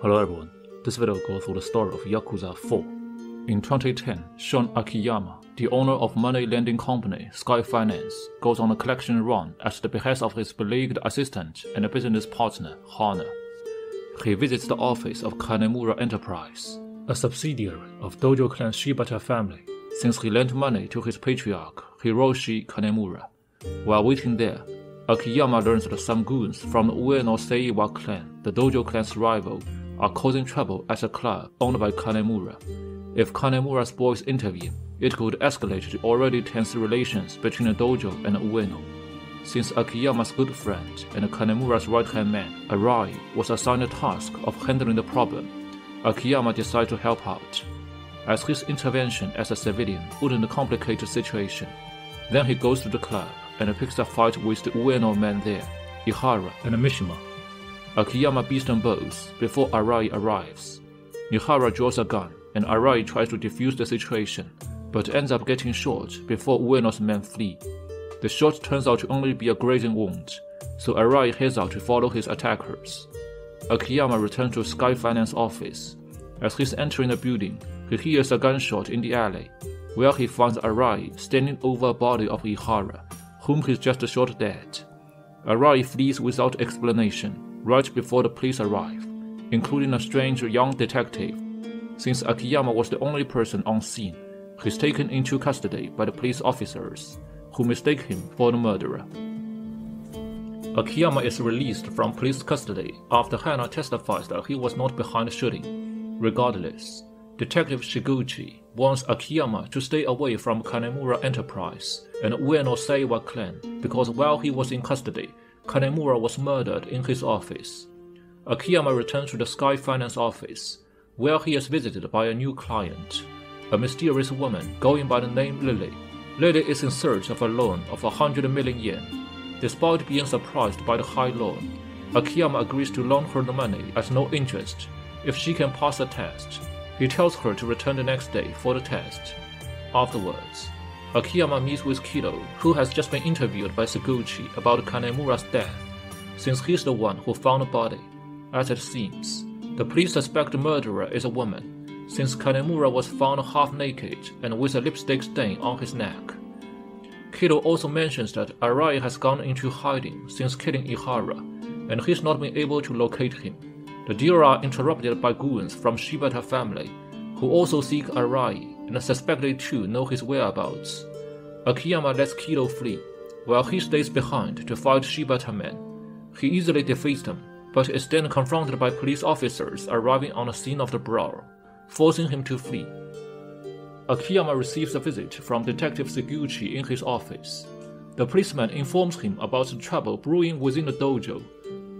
Hello everyone, this video will go through the story of Yakuza 4. In 2010, Shun Akiyama, the owner of money lending company Sky Finance, goes on a collection run at the behest of his beleaguered assistant and business partner, Hana. He visits the office of Kanemura Enterprise, a subsidiary of Tojo clan Shibata family, since he lent money to his patriarch, Hiroshi Kanemura. While waiting there, Akiyama learns that some goons from the Ueno Seiwa clan, the Tojo clan's rival, are causing trouble at a club owned by Kanemura. If Kanemura's boys intervene, it could escalate the already tense relations between the Tojo and Ueno. Since Akiyama's good friend and Kanemura's right-hand man, Arai, was assigned the task of handling the problem, Akiyama decided to help out, as his intervention as a civilian wouldn't complicate the situation. Then he goes to the club and picks a fight with the Ueno men there, Ihara and Mishima. Akiyama beats them both before Arai arrives. Ihara draws a gun and Arai tries to defuse the situation, but ends up getting shot before Ueno's men flee. The shot turns out to only be a grazing wound, so Arai heads out to follow his attackers. Akiyama returns to Sky Finance office. As he's entering the building, he hears a gunshot in the alley, where he finds Arai standing over a body of Ihara, whom he's just shot dead. Arai flees without explanation, right before the police arrive, including a strange young detective. Since Akiyama was the only person on scene, he's taken into custody by the police officers, who mistake him for the murderer. Akiyama is released from police custody after Hana testifies that he was not behind the shooting. Regardless, Detective Sugiuchi wants Akiyama to stay away from Kanemura Enterprise and Ueno Seiwa clan because while he was in custody, Kanemura was murdered in his office. Akiyama returns to the Sky Finance office, where he is visited by a new client, a mysterious woman going by the name Lily. Lily is in search of a loan of 100 million yen. Despite being surprised by the high loan, Akiyama agrees to loan her the money at no interest if she can pass the test. He tells her to return the next day for the test. Afterwards, Akiyama meets with Kido, who has just been interviewed by Sugiuchi about Kanemura's death, since he's the one who found the body. As it seems, the police suspect the murderer is a woman, since Kanemura was found half naked and with a lipstick stain on his neck. Kido also mentions that Arai has gone into hiding since killing Ihara, and he's not been able to locate him. The deal are interrupted by goons from Shibata family, who also seek Arai and suspect they too know his whereabouts. Akiyama lets Kido flee, while he stays behind to fight Shibata men. He easily defeats them, but is then confronted by police officers arriving on the scene of the brawl, forcing him to flee. Akiyama receives a visit from Detective Sugiuchi in his office. The policeman informs him about the trouble brewing within the Tojo.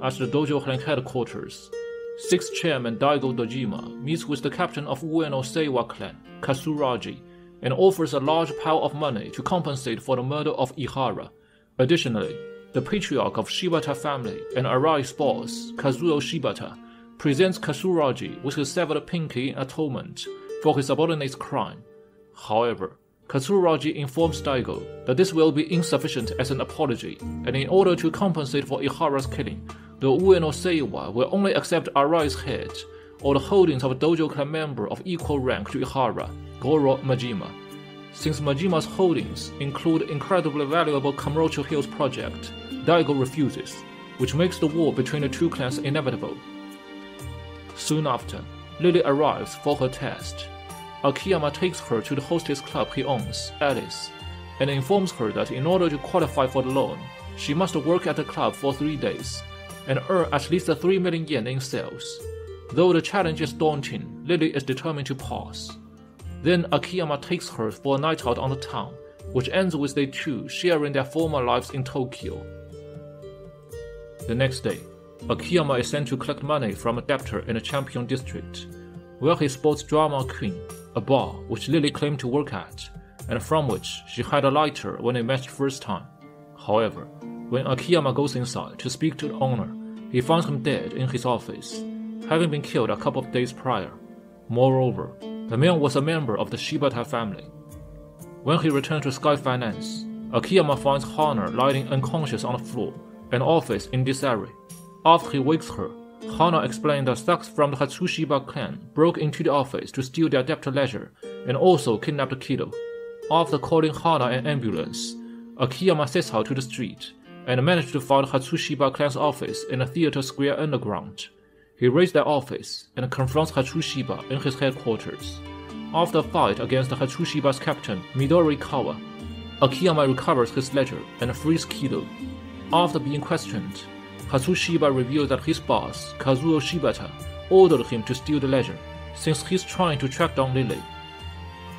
At the Tojo headquarters, Sixth Chairman Daigo Dojima meets with the captain of Ueno Seiwa clan, Katsuragi, and offers a large pile of money to compensate for the murder of Ihara. Additionally, the patriarch of Shibata family and Arai's boss, Kazuo Shibata, presents Katsuragi with his severed pinky in atonement for his subordinate's crime. However, Katsuragi informs Daigo that this will be insufficient as an apology, and in order to compensate for Ihara's killing, the Ueno Seiwa will only accept Arai's head or the holdings of a Tojo clan member of equal rank to Ihara, Goro Majima. Since Majima's holdings include incredibly valuable Kamurocho Hills project, Daigo refuses, which makes the war between the two clans inevitable. Soon after, Lily arrives for her test. Akiyama takes her to the hostess club he owns, Alice, and informs her that in order to qualify for the loan, she must work at the club for three days and earn at least 3 million yen in sales. Though the challenge is daunting, Lily is determined to pass. Then Akiyama takes her for a night out on the town, which ends with they two sharing their former lives in Tokyo. The next day, Akiyama is sent to collect money from a debtor in the Champion District, where he spots Drama Queen, a bar which Lily claimed to work at, and from which she had a lighter when they met the first time. However, when Akiyama goes inside to speak to the owner, he finds him dead in his office, having been killed a couple of days prior. Moreover, the man was a member of the Shibata family. When he returns to Sky Finance, Akiyama finds Hana lying unconscious on the floor, an office in disarray. After he wakes her, Hana explained that thugs from the Hatsushiba clan broke into the office to steal their debtor ledger and also kidnapped Kido. After calling Hana an ambulance, Akiyama sets out to the street and managed to find Hatsushiba clan's office in a theater square underground. He raids their office and confronts Hatsushiba in his headquarters. After a fight against Hatsushiba's captain, Midori Kawa, Akiyama recovers his ledger and frees Kido. After being questioned, Hatsushiba reveals that his boss, Kazuo Shibata, ordered him to steal the ledger, since he's trying to track down Lily.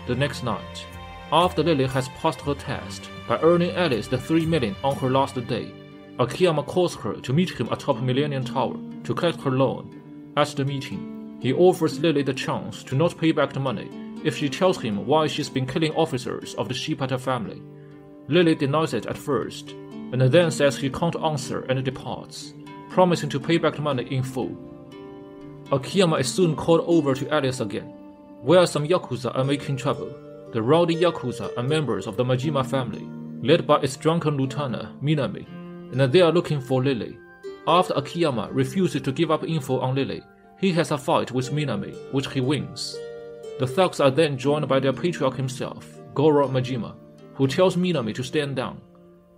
The next night, after Lily has passed her test by earning Alice the 3 million on her last day, Akiyama calls her to meet him atop Millennium Tower to collect her loan. At the meeting, he offers Lily the chance to not pay back the money if she tells him why she's been killing officers of the Shibata family. Lily denies it at first, and then says he can't answer and departs, promising to pay back the money in full. Akiyama is soon called over to Alice again, where some Yakuza are making trouble. The rowdy Yakuza are members of the Majima family, led by its drunken lieutenant, Minami, and they are looking for Lily. After Akiyama refuses to give up info on Lily, he has a fight with Minami, which he wins. The thugs are then joined by their patriarch himself, Goro Majima, who tells Minami to stand down.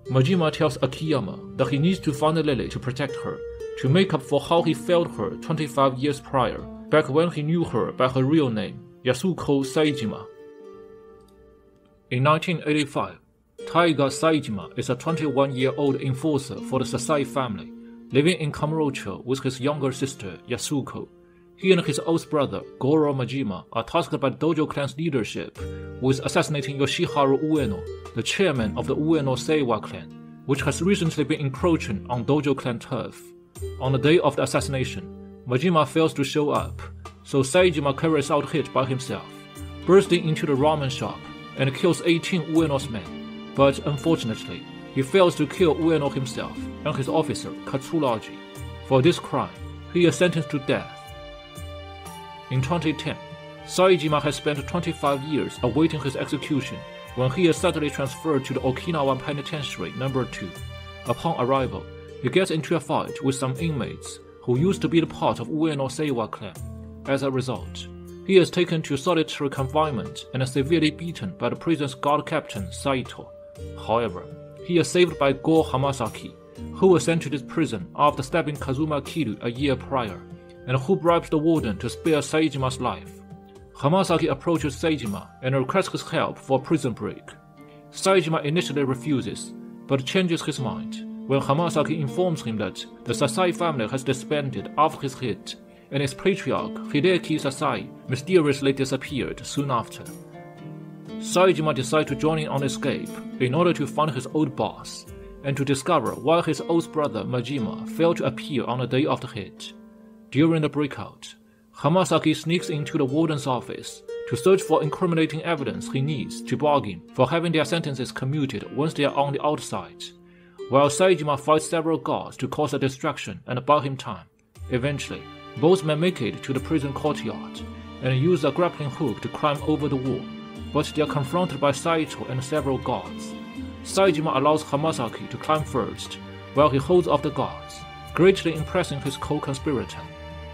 Majima tells Akiyama that he needs to find Lily to protect her, to make up for how he failed her 25 years prior, back when he knew her by her real name, Yasuko Saejima. In 1985, Taiga Saejima is a 21 year old enforcer for the Sasai family, living in Kamurocho with his younger sister, Yasuko. He and his old brother, Goro Majima, are tasked by Tojo clan's leadership with assassinating Yoshiharu Ueno, the chairman of the Ueno Seiwa clan, which has recently been encroaching on Tojo clan turf. On the day of the assassination, Majima fails to show up, so Saejima carries out hit by himself, bursting into the ramen shop and kills 18 Ueno's men. But unfortunately, he fails to kill Ueno himself and his officer, Katsuragi. For this crime, he is sentenced to death in 2010, Saejima has spent 25 years awaiting his execution when he is suddenly transferred to the Okinawa Penitentiary No. 2. Upon arrival, he gets into a fight with some inmates who used to be the part of Ueno Seiwa clan. As a result, he is taken to solitary confinement and severely beaten by the prison's guard captain Saito. However, he is saved by Go Hamasaki, who was sent to this prison after stabbing Kazuma Kiryu a year prior and who bribes the warden to spare Saejima's life. Hamasaki approaches Saejima and requests his help for a prison break. Saejima initially refuses, but changes his mind when Hamasaki informs him that the Sasai family has disbanded after his hit, and its patriarch, Hideki Sasai, mysteriously disappeared soon after. Saejima decides to join in on escape in order to find his old boss, and to discover why his old brother Majima failed to appear on the day of the hit. During the breakout, Hamasaki sneaks into the warden's office to search for incriminating evidence he needs to bargain for having their sentences commuted once they are on the outside, while Saejima fights several guards to cause a distraction and buy him time. Eventually, both men make it to the prison courtyard and use a grappling hook to climb over the wall, but they are confronted by Saito and several guards. Saejima allows Hamasaki to climb first, while he holds off the guards, greatly impressing his co-conspirator.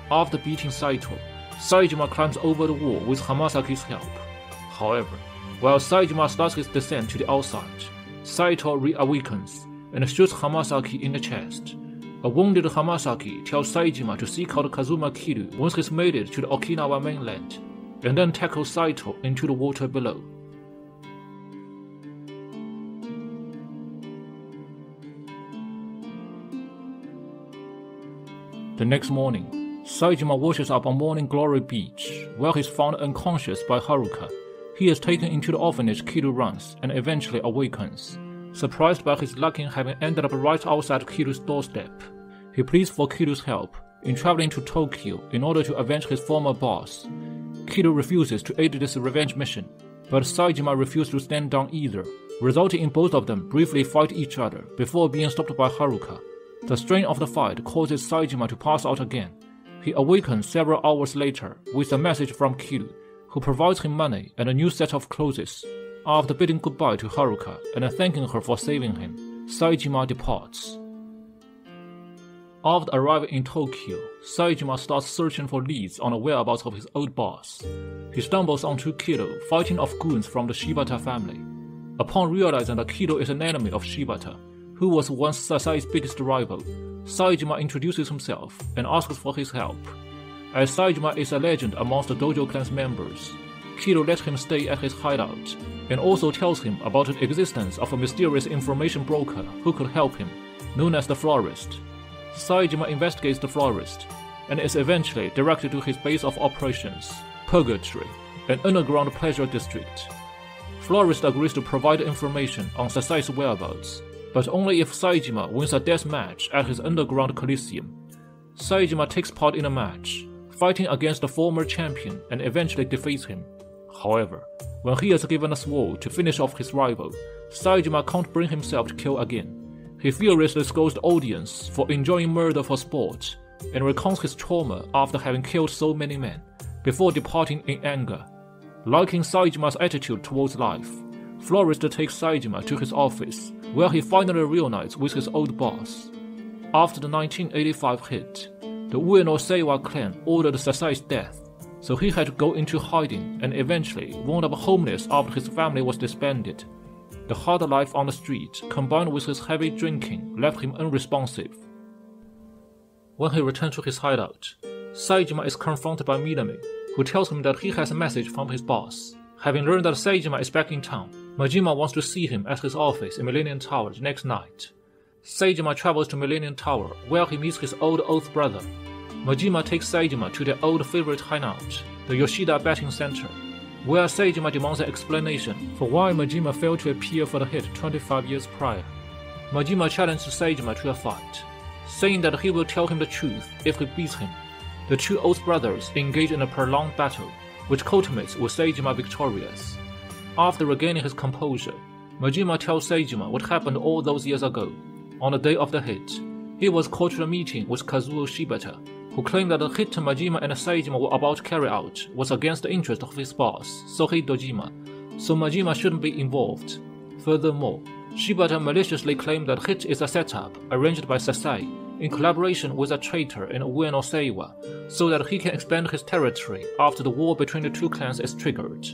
After beating Saito, Saejima climbs over the wall with Hamasaki's help. However, while Saejima starts his descent to the outside, Saito reawakens and shoots Hamasaki in the chest. A wounded Hamasaki tells Saejima to seek out Kazuma Kiryu once he's made it to the Okinawa mainland, and then tackles Saito into the water below. The next morning, Saejima washes up on Morning Glory Beach, where he's found unconscious by Haruka. He is taken into the orphanage Kiryu runs and eventually awakens. Surprised by his luck in having ended up right outside Kiryu's doorstep, he pleads for Kiryu's help in traveling to Tokyo in order to avenge his former boss. Kiryu refuses to aid this revenge mission, but Saejima refuses to stand down either, resulting in both of them briefly fight each other before being stopped by Haruka. The strain of the fight causes Saejima to pass out again, he awakens several hours later with a message from Kiryu, who provides him money and a new set of clothes. After bidding goodbye to Haruka and thanking her for saving him, Saejima departs. After arriving in Tokyo, Saejima starts searching for leads on the whereabouts of his old boss. He stumbles onto Kido fighting off goons from the Shibata family. Upon realizing that Kido is an enemy of Shibata, who was once Sasai's biggest rival, Saejima introduces himself and asks for his help. As Saejima is a legend amongst the Tojo clan's members, Kido lets him stay at his hideout and also tells him about the existence of a mysterious information broker who could help him, known as the Florist. Saejima investigates the florist and is eventually directed to his base of operations, Purgatory, an underground pleasure district. Florist agrees to provide information on Sasai's whereabouts, but only if Saejima wins a death match at his underground coliseum. Saejima takes part in a match, fighting against the former champion and eventually defeats him. However, when he is given a sword to finish off his rival, Saejima can't bring himself to kill again he furiously scolds the audience for enjoying murder for sport and recounts his trauma after having killed so many men, before departing in anger. Liking Saejima's attitude towards life, Florist takes Saejima to his office, where he finally reunites with his old boss. After the 1985 hit, the Ueno Seiwa clan ordered Sasai's death, so he had to go into hiding and eventually wound up homeless after his family was disbanded. The hard life on the street, combined with his heavy drinking, left him unresponsive. When he returned to his hideout, Saejima is confronted by Minami, who tells him that he has a message from his boss. Having learned that Saejima is back in town, Majima wants to see him at his office in Millennium Tower the next night. Saejima travels to Millennium Tower, where he meets his old oath brother. Majima takes Saejima to their old favorite hideout, the Yoshida Betting Center, where Saejima demands an explanation for why Majima failed to appear for the hit 25 years prior. Majima challenges Saejima to a fight, saying that he will tell him the truth if he beats him. The two old brothers engage in a prolonged battle, which culminates with Saejima victorious. After regaining his composure, Majima tells Saejima what happened all those years ago. On the day of the hit, he was called to a meeting with Kazuo Shibata, who claimed that the hit Majima and Saejima were about to carry out was against the interest of his boss, Sohei Dojima, so Majima shouldn't be involved. Furthermore, Shibata maliciously claimed that hit is a setup arranged by Sasai in collaboration with a traitor in Ueno so that he can expand his territory after the war between the two clans is triggered.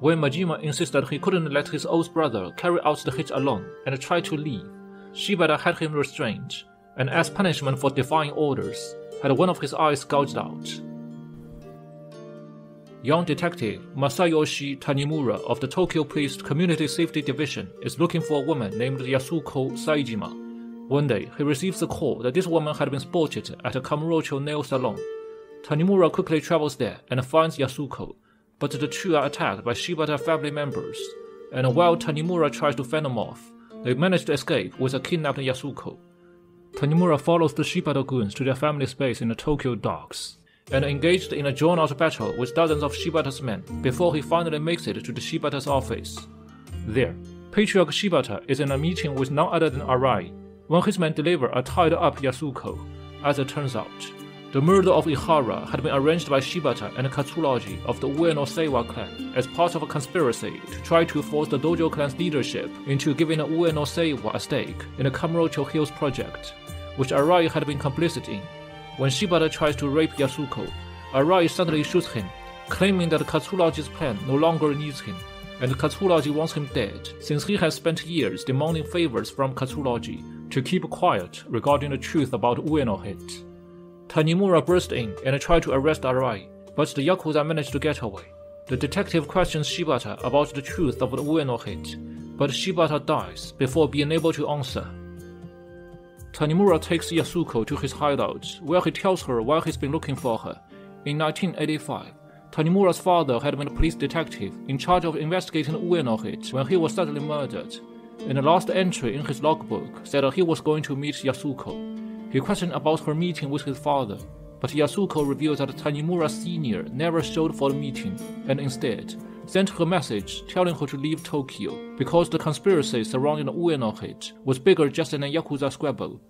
When Majima insisted he couldn't let his old brother carry out the hit alone and tried to leave, Shibata had him restrained, and as punishment for defying orders, had one of his eyes gouged out. Young detective Masayoshi Tanimura of the Tokyo Police Community Safety Division is looking for a woman named Yasuko Saejima. One day, he receives a call that this woman had been spotted at a Kamurocho nail salon. Tanimura quickly travels there and finds Yasuko, but the two are attacked by Shibata family members, and while Tanimura tries to fend them off, they manage to escape with a kidnapped Yasuko. Tanimura follows the Shibata goons to their family space in the Tokyo docks and engaged in a drawn-out battle with dozens of Shibata's men before he finally makes it to the Shibata's office. There, Patriarch Shibata is in a meeting with none other than Arai when his men deliver a tied-up Yasuko. As it turns out, the murder of Ihara had been arranged by Shibata and Katsuragi of the Ueno Seiwa clan as part of a conspiracy to try to force the Tojo clan's leadership into giving the Ueno Seiwa a stake in the Kamurocho Hills project which Arai had been complicit in. When Shibata tries to rape Yasuko, Arai suddenly shoots him, claiming that Katsuragi's plan no longer needs him, and Katsuragi wants him dead since he has spent years demanding favors from Katsuragi to keep quiet regarding the truth about Ueno hit. Tanimura burst in and tried to arrest Arai, but the Yakuza managed to get away. The detective questions Shibata about the truth of the Ueno hit, but Shibata dies before being able to answer. Tanimura takes Yasuko to his hideout, where he tells her why he's been looking for her. In 1985, Tanimura's father had been a police detective in charge of investigating Ueno hit when he was suddenly murdered. And the last entry in his logbook said that he was going to meet Yasuko. He questioned about her meeting with his father, but Yasuko revealed that Tanimura Sr. never showed for the meeting and instead sent her message telling her to leave Tokyo because the conspiracy surrounding the Ueno hit was bigger just than a Yakuza squabble.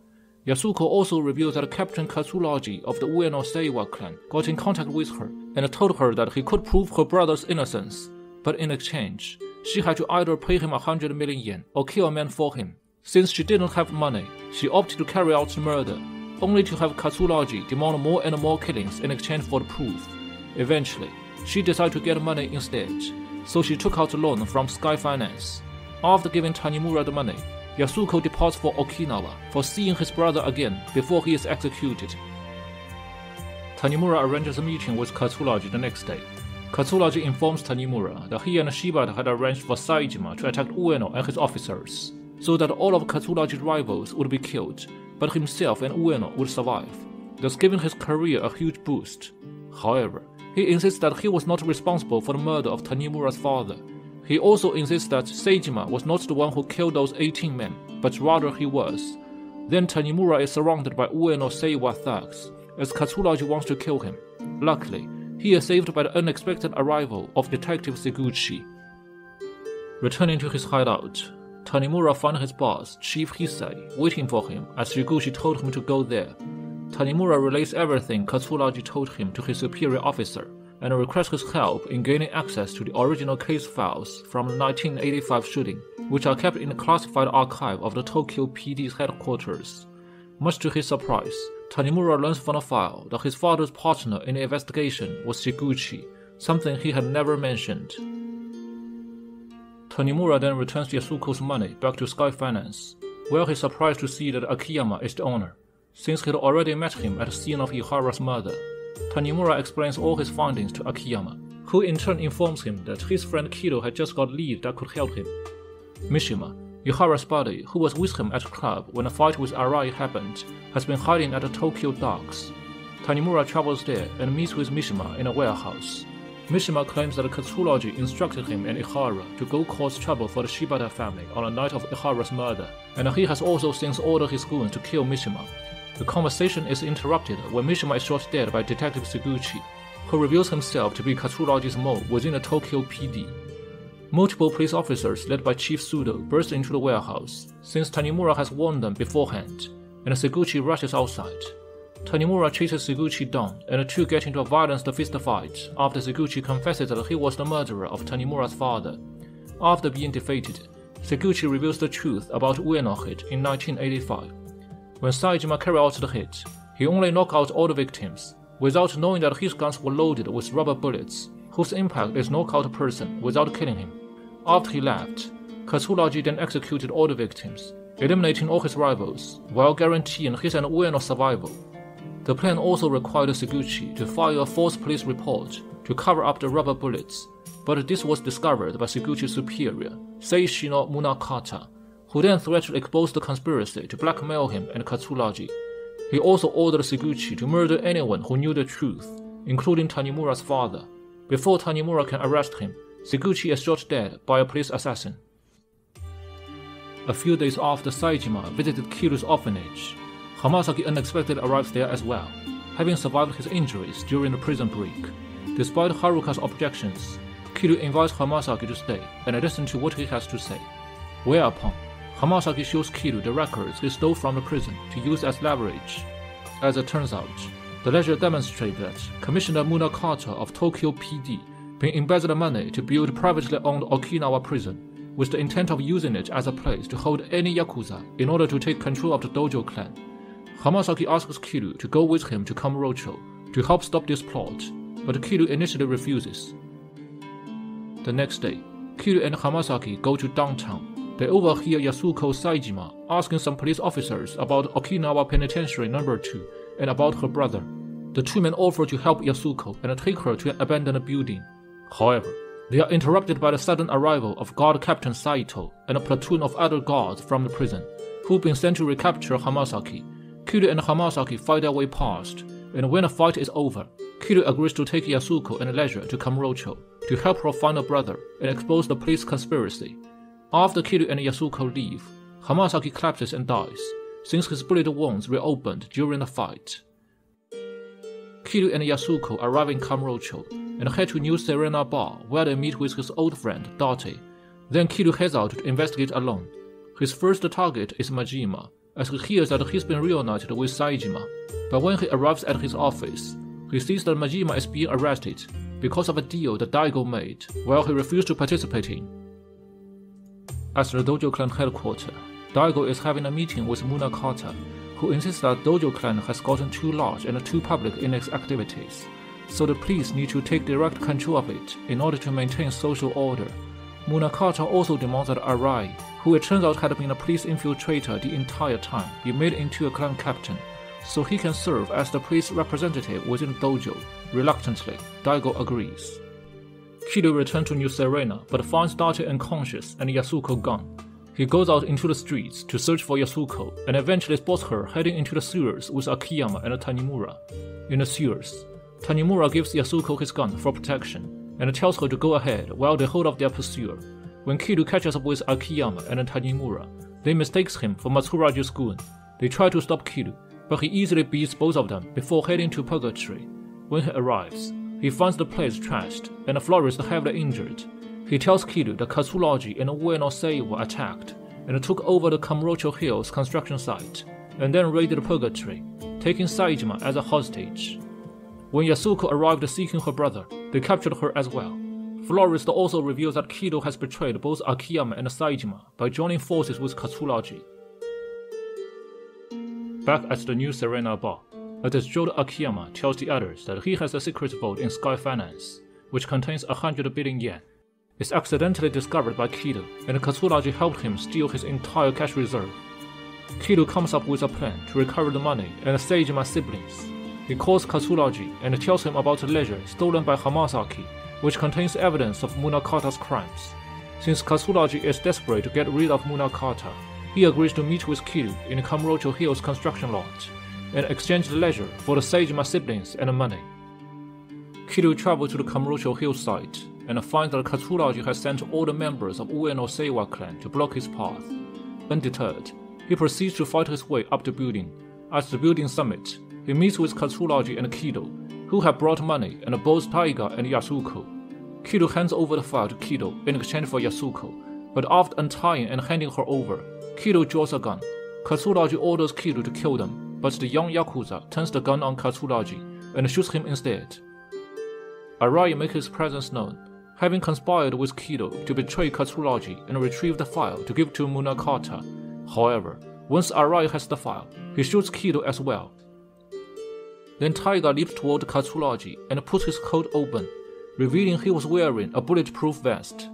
Yasuko also revealed that Captain Katsuragi of the Ueno Seiwa clan got in contact with her and told her that he could prove her brother's innocence, but in exchange, she had to either pay him a hundred million yen or kill a man for him. Since she didn't have money, she opted to carry out the murder, only to have Katsuragi demand more and more killings in exchange for the proof. Eventually, she decided to get money instead, so she took out a loan from Sky Finance. After giving Tanimura the money, Yasuko departs for Okinawa for seeing his brother again before he is executed. Tanimura arranges a meeting with Katsuragi the next day. Katsuragi informs Tanimura that he and Shibata had arranged for Saejima to attack Ueno and his officers, so that all of Katsuragi's rivals would be killed, but himself and Ueno would survive, thus giving his career a huge boost. However, he insists that he was not responsible for the murder of Tanimura's father. He also insists that Saejima was not the one who killed those 18 men, but rather he was. Then Tanimura is surrounded by Ueno Seiwa thugs, as Katsuragi wants to kill him. Luckily, he is saved by the unexpected arrival of Detective Sugiuchi. Returning to his hideout, Tanimura finds his boss, Chief Hisai, waiting for him as Sugiuchi told him to go there. Tanimura relates everything Katsuragi told him to his superior officer and requests his help in gaining access to the original case files from the 1985 shooting, which are kept in the classified archive of the Tokyo PD's headquarters. Much to his surprise, Tanimura learns from a file that his father's partner in the investigation was Sugiuchi, something he had never mentioned. Tanimura then returns Yasuko's money back to Sky Finance, where he's surprised to see that Akiyama is the owner, since he'd already met him at the scene of Ihara's murder. Tanimura explains all his findings to Akiyama, who in turn informs him that his friend Kido had just got lead that could help him. Mishima, Ihara's body, who was with him at the club when a fight with Arai happened, has been hiding at the Tokyo docks. Tanimura travels there and meets with Mishima in a warehouse. Mishima claims that Katsuragi instructed him and Ihara to go cause trouble for the Shibata family on the night of Ihara's murder, and he has also since ordered his goons to kill Mishima. The conversation is interrupted when Mishima is shot dead by Detective Sugiuchi, who reveals himself to be Katsuragi's mole within the Tokyo PD. Multiple police officers led by Chief Sudo burst into the warehouse, since Tanimura has warned them beforehand, and Sugiuchi rushes outside. Tanimura chases Sugiuchi down, and the two get into a violent fist fight after Sugiuchi confesses that he was the murderer of Tanimura's father. After being defeated, Sugiuchi reveals the truth about Ueno hit in 1985. When Saejima carried out the hit, he only knocked out all the victims, without knowing that his guns were loaded with rubber bullets, whose impact is out a person without killing him. After he left, Katsuragi then executed all the victims, eliminating all his rivals, while guaranteeing his and Ueno's survival. The plan also required Sugiuchi to file a false police report to cover up the rubber bullets, but this was discovered by Sugiuchi's superior, Seishino Munakata, who then threatened to expose the conspiracy to blackmail him and Katsuragi. He also ordered Sugiuchi to murder anyone who knew the truth, including Tanimura's father. Before Tanimura can arrest him, Sugiuchi is shot dead by a police assassin. A few days after Saejima visited Kiryu's orphanage, Hamasaki unexpectedly arrives there as well, having survived his injuries during the prison break. Despite Haruka's objections, Kiryu invites Hamasaki to stay and listen to what he has to say. Whereupon, Hamasaki shows Kiryu the records he stole from the prison to use as leverage. As it turns out, the ledger demonstrates that Commissioner Munakata of Tokyo PD been embezzling money to build privately owned Okinawa prison with the intent of using it as a place to hold any Yakuza in order to take control of the Tojo clan. Hamasaki asks Kiryu to go with him to Kamurocho to help stop this plot, but Kiryu initially refuses. The next day, Kiryu and Hamasaki go to downtown. They overhear Yasuko Saejima asking some police officers about Okinawa Penitentiary Number 2 and about her brother. The two men offer to help Yasuko and take her to an abandoned building. However, they are interrupted by the sudden arrival of guard Captain Saito and a platoon of other guards from the prison, who've been sent to recapture Hamasaki. Kiryu and Hamasaki fight their way past, and when the fight is over, Kiryu agrees to take Yasuko and Leisure to Kamurocho to help her find her brother and expose the police conspiracy. After Kiryu and Yasuko leave, Hamasaki collapses and dies, since his bullet wounds reopened during the fight. Kiryu and Yasuko arrive in Kamurocho and head to New Serena Bar where they meet with his old friend Date. Then Kiryu heads out to investigate alone. His first target is Majima, as he hears that he's been reunited with Saejima. But when he arrives at his office, he sees that Majima is being arrested because of a deal that Daigo made, while he refused to participate in. At the Tojo Clan headquarters, Daigo is having a meeting with Munakata, who insists that Tojo clan has gotten too large and too public in its activities, so the police need to take direct control of it in order to maintain social order. Munakata also demands that Arai, who it turns out had been a police infiltrator the entire time, be made into a clan captain, so he can serve as the police representative within Tojo. Reluctantly, Daigo agrees. Kiryu returns to New Serena but finds Date unconscious and Yasuko gone. He goes out into the streets to search for Yasuko and eventually spots her heading into the sewers with Akiyama and Tanimura. In the sewers, Tanimura gives Yasuko his gun for protection and tells her to go ahead while they hold off their pursuer. When Kiryu catches up with Akiyama and Tanimura, they mistakes him for Katsuragi's goon. They try to stop Kiryu, but he easily beats both of them before heading to Purgatory. When he arrives, he finds the place trashed and florist heavily injured. He tells Kiryu that Katsuragi and Ueno Seiwa attacked and took over the Kamurocho Hills construction site, and then raided Purgatory, taking Saejima as a hostage. When Yasuko arrived seeking her brother, they captured her as well. Florist also reveals that Kido has betrayed both Akiyama and Saejima by joining forces with Katsuragi. Back at the new Serena bar, a disheveled Akiyama tells the others that he has a secret vault in Sky Finance, which contains 100 billion yen. It's accidentally discovered by Kido, and Katsuragi helped him steal his entire cash reserve. Kiryu comes up with a plan to recover the money and Saejima siblings. He calls Katsuragi and tells him about the ledger stolen by Hamasaki, which contains evidence of Munakata's crimes. Since Katsuragi is desperate to get rid of Munakata, he agrees to meet with Kiryu in Kamurocho Hills construction lot and exchange the ledger for the Saejima siblings and the money. Kiryu travels to the Kamurocho Hill site and finds that Katsuragi has sent all the members of Ueno Seiwa clan to block his path. Undeterred, he proceeds to fight his way up the building. At the building summit, he meets with Katsuragi and Kido, who have brought money and both Taiga and Yasuko. Kiryu hands over the file to Kido in exchange for Yasuko, but after untying and handing her over, Kido draws a gun. Katsuragi orders Kido to kill them, but the young Yakuza turns the gun on Katsuragi and shoots him instead. Arai makes his presence known, having conspired with Kido to betray Katsuragi and retrieve the file to give to Munakata. However, once Arai has the file, he shoots Kido as well. Then Taiga leaps toward Katsuragi and puts his coat open, revealing he was wearing a bulletproof vest.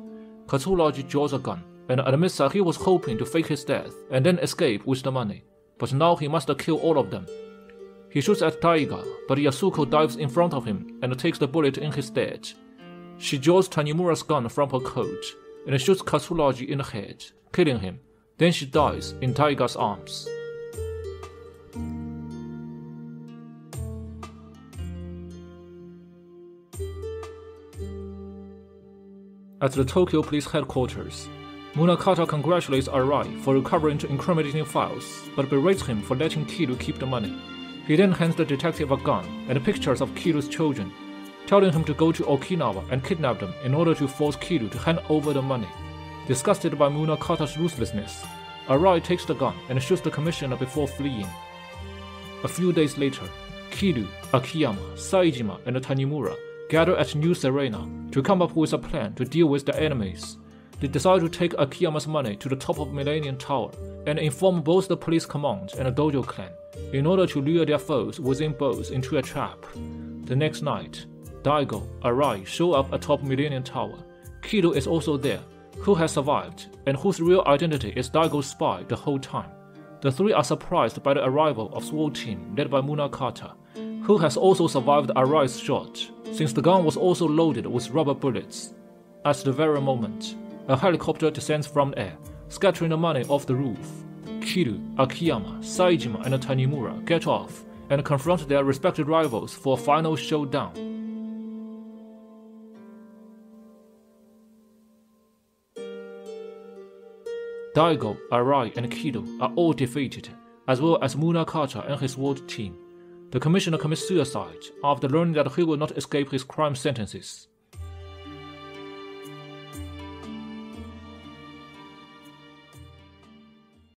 Katsuragi draws a gun and admits that he was hoping to fake his death and then escape with the money, but now he must kill all of them. He shoots at Taiga, but Yasuko dives in front of him and takes the bullet in his stead. She draws Tanimura's gun from her coat and shoots Katsuragi in the head, killing him. Then she dies in Taiga's arms. At the Tokyo Police headquarters, Munakata congratulates Arai for recovering the incriminating files, but berates him for letting Kiryu keep the money. He then hands the detective a gun and pictures of Kiryu's children, telling him to go to Okinawa and kidnap them in order to force Kiryu to hand over the money. Disgusted by Munakata's ruthlessness, Arai takes the gun and shoots the commissioner before fleeing. A few days later, Kiryu, Akiyama, Saejima, and Tanimura gather at New Serena to come up with a plan to deal with their enemies. They decide to take Akiyama's money to the top of Millennium Tower and inform both the police command and the Tojo clan in order to lure their foes within both into a trap. The next night, Daigo, Arai show up atop Millennium Tower. Kido is also there, who has survived and whose real identity is Daigo's spy the whole time. The three are surprised by the arrival of SWAT team led by Munakata, who has also survived Arai's shot, since the gun was also loaded with rubber bullets. At the very moment, a helicopter descends from air, scattering the money off the roof. Kiryu, Akiyama, Saejima, and Tanimura get off and confront their respective rivals for a final showdown. Daigo, Arai, and Kido are all defeated, as well as Munakata and his SWAT team. The commissioner commits suicide after learning that he will not escape his crime sentences.